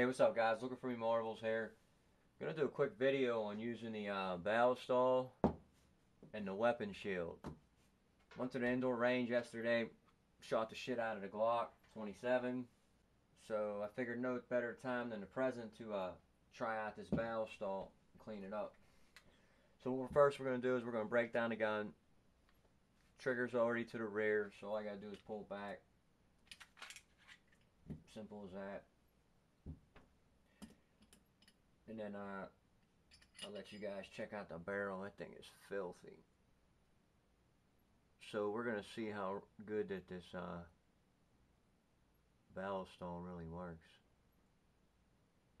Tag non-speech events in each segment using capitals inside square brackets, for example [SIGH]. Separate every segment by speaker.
Speaker 1: Hey, what's up, guys? Looking for me marbles here. I'm gonna do a quick video on using the uh, Ballistol and the weapon shield. Went to the indoor range yesterday, shot the shit out of the Glock 27. So I figured no better time than the present to uh, try out this Ballistol and clean it up. So what first we're gonna do is we're gonna break down the gun. Trigger's already to the rear, so all I gotta do is pull back. Simple as that. And then uh, I'll let you guys check out the barrel. That thing is filthy. So we're gonna see how good that this uh, barrel stall really works.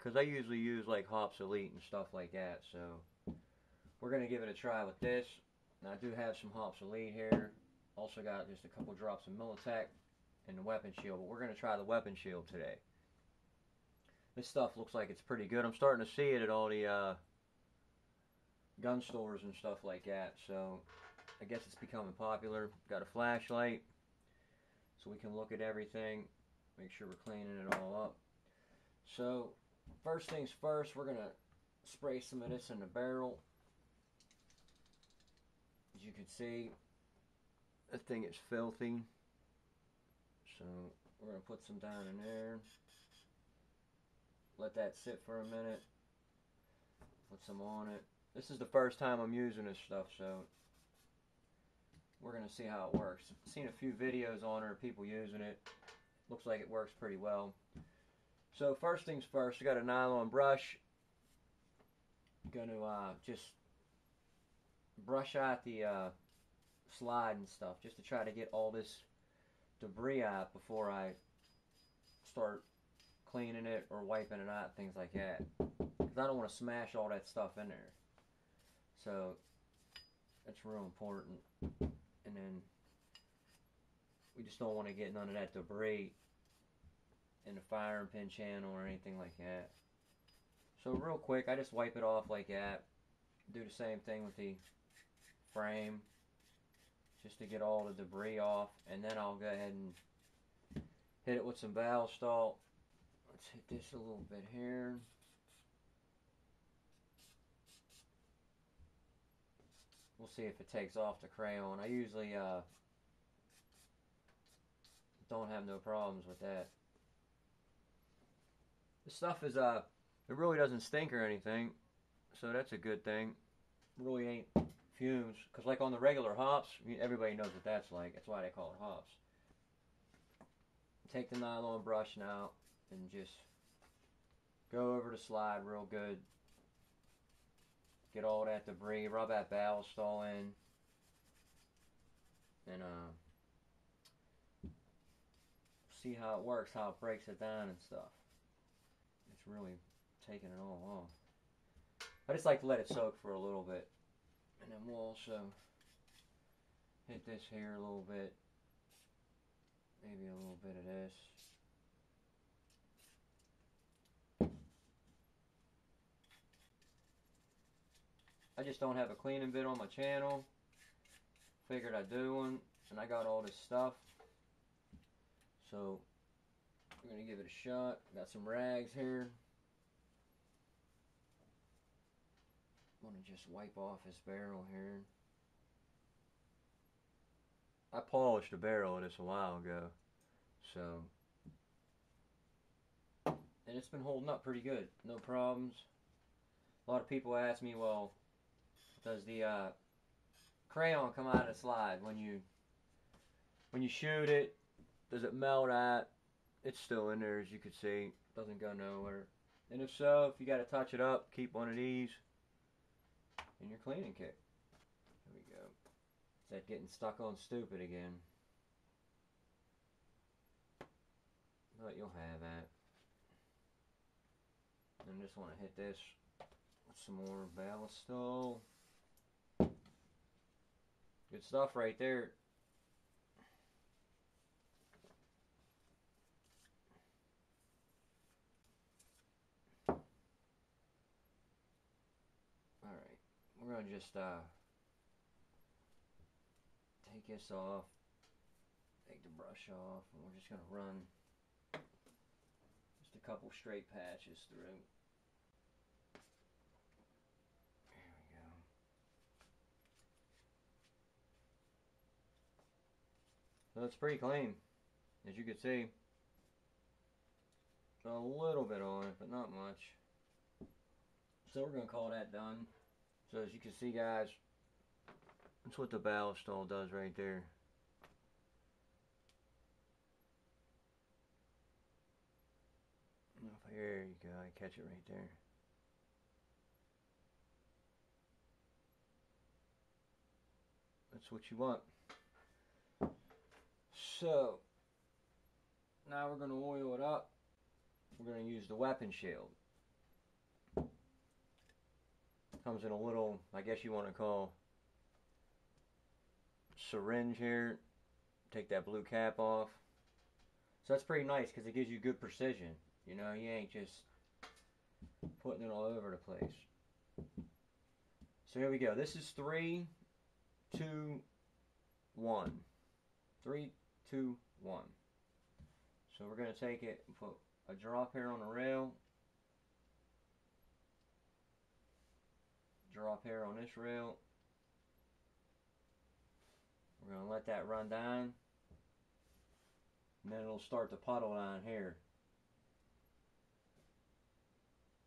Speaker 1: Cause I usually use like Hoppe's Elite and stuff like that. So we're gonna give it a try with this. Now I do have some Hoppe's Elite here. Also got just a couple drops of Militec and the weapon shield. But we're gonna try the weapon shield today this stuff looks like it's pretty good. I'm starting to see it at all the uh, gun stores and stuff like that. So I guess it's becoming popular. Got a flashlight so we can look at everything. Make sure we're cleaning it all up. So first things first, we're going to spray some of this in the barrel. As you can see, that thing is filthy. So we're going to put some down in there let that sit for a minute. Put some on it. This is the first time I'm using this stuff so we're gonna see how it works. I've seen a few videos on it people using it. Looks like it works pretty well. So first things first I got a nylon brush. Gonna uh, just brush out the uh, slide and stuff just to try to get all this debris out before I start cleaning it or wiping it out, things like that. Because I don't want to smash all that stuff in there. So that's real important. And then we just don't want to get none of that debris in the firing pin channel or anything like that. So real quick, I just wipe it off like that. Do the same thing with the frame just to get all the debris off and then I'll go ahead and hit it with some Ballistol Let's hit this a little bit here. We'll see if it takes off the crayon. I usually uh, don't have no problems with that. The stuff is, uh, it really doesn't stink or anything, so that's a good thing. Really ain't fumes, because like on the regular hops, everybody knows what that's like. That's why they call it hops. Take the nylon brush now and just go over the slide real good. Get all that debris, rub that Ballistol in, and uh, see how it works, how it breaks it down and stuff. It's really taking it all off. I just like to let it soak for a little bit. And then we'll also hit this here a little bit. Maybe a little bit of this. I just don't have a cleaning bit on my channel. Figured I'd do one, and I got all this stuff. So, I'm going to give it a shot. Got some rags here. I'm going to just wipe off this barrel here. I polished the barrel of this a while ago. So, and it's been holding up pretty good. No problems. A lot of people ask me, well, does the uh, crayon come out of the slide when you when you shoot it? Does it melt out? It's still in there as you can see. Doesn't go nowhere. And if so, if you got to touch it up, keep one of these in your cleaning kit. There we go. Is that getting stuck on stupid again? But you'll have that. I just want to hit this with some more ballast Ballistol. Good stuff right there. Alright, we're going to just uh, take this off, take the brush off, and we're just going to run Just a couple straight patches through. There we go. It's pretty clean, as you can see. A little bit on it, but not much. So we're going to call that done. So as you can see guys, that's what the Ballistol does right there. Oh, there you go, I catch it right there. That's what you want. So, now we're going to oil it up. We're going to use the weapon shield. Comes in a little, I guess you want to call syringe here. Take that blue cap off. So that's pretty nice because it gives you good precision. You know, you ain't just putting it all over the place. So here we go. This is three, two, one. Three, two, one. So we're going to take it and put a drop here on the rail. Drop here on this rail. We're going to let that run down. And then it'll start to puddle down here.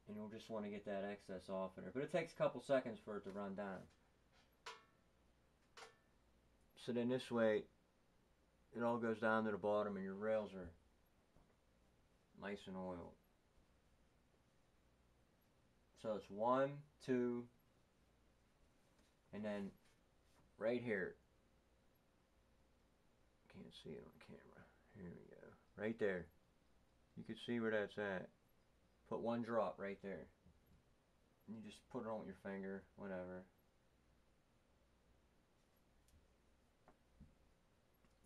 Speaker 1: And you'll just want to get that excess off of there. But it takes a couple seconds for it to run down. So then this way, it all goes down to the bottom and your rails are nice and oiled. So it's one, two, and then right here. Can't see it on camera. Here we go. Right there. You can see where that's at. Put one drop right there. And you just put it on with your finger, whatever.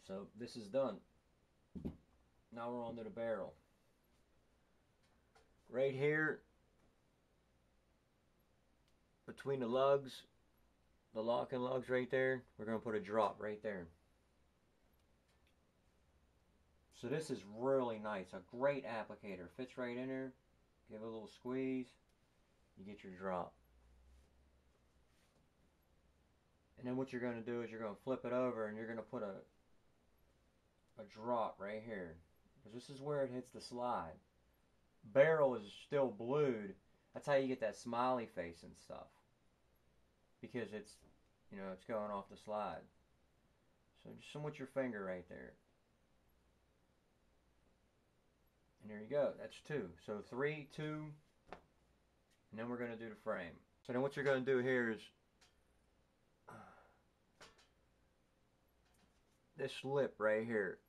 Speaker 1: So this is done. Now we're on to the barrel. Right here, between the lugs, the locking lugs right there, we're going to put a drop right there. So this is really nice. A great applicator. Fits right in there. Give it a little squeeze. You get your drop. And then what you're going to do is you're going to flip it over and you're going to put a a drop right here. Because this is where it hits the slide. Barrel is still blued. That's how you get that smiley face and stuff. Because it's, you know, it's going off the slide. So just some with your finger right there. And there you go. That's two. So three, two, and then we're going to do the frame. So then what you're going to do here is [SIGHS] this lip right here.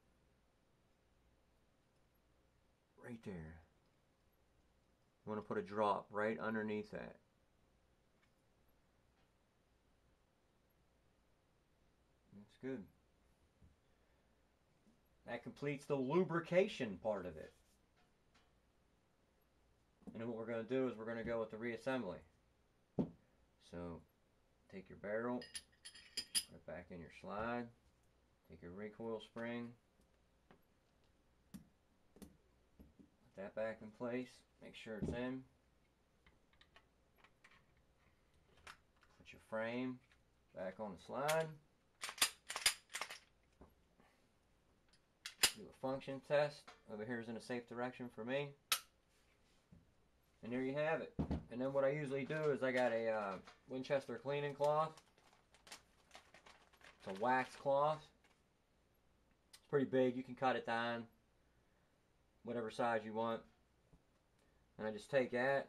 Speaker 1: Right there. You want to put a drop right underneath that. That's good. That completes the lubrication part of it. And then what we're going to do is we're going to go with the reassembly. So, take your barrel, put it back in your slide, take your recoil spring, that back in place, make sure it's in. Put your frame back on the slide. Do a function test. Over here is in a safe direction for me. And there you have it. And then what I usually do is I got a uh, Winchester cleaning cloth. It's a wax cloth. It's pretty big. You can cut it down whatever size you want. And I just take that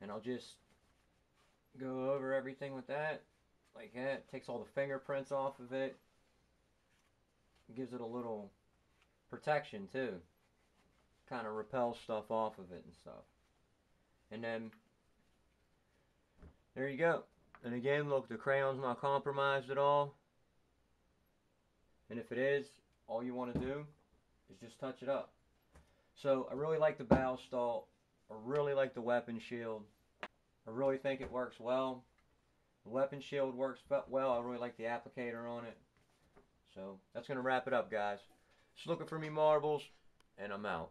Speaker 1: and I'll just go over everything with that like that. Takes all the fingerprints off of it. gives it a little protection too kind of repels stuff off of it and stuff. And then, there you go. And again, look, the crayon's not compromised at all. And if it is, all you want to do is just touch it up. So I really like the Ballistol. I really like the weapon shield. I really think it works well. The weapon shield works well. I really like the applicator on it. So that's going to wrap it up, guys. Just looking for me marbles. and I'm out.